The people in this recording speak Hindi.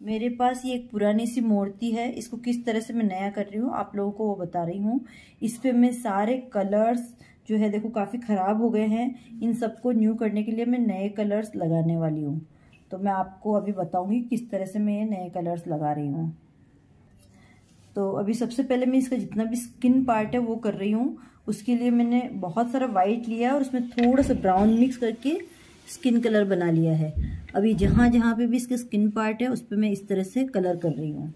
मेरे पास ये एक पुरानी सी मूर्ति है, इसको किस तरह से मैं नया कर रही हूँ, आप लोगों को वो बता रही हूँ। इस पे मैं सारे कलर्स जो है, देखो काफ़ी ख़राब हो गए हैं। इन सबको न्यू करने के लिए मैं नए कलर्स लगाने वाली हूँ। तो मैं आपको अभी बताऊँगी किस तरह से मैं ये नए कलर्स लगा रही हूँ। तो अभी सबसे पहले मैं इसका जितना भी स्किन पार्ट है वो कर रही हूँ। उसके लिए मैंने बहुत सारा वाइट लिया और उसमें थोड़ा सा ब्राउन मिक्स करके स्किन कलर बना लिया है। अभी जहाँ जहाँ पे भी इसके स्किन पार्ट है, उस पर मैं इस तरह से कलर कर रही हूँ।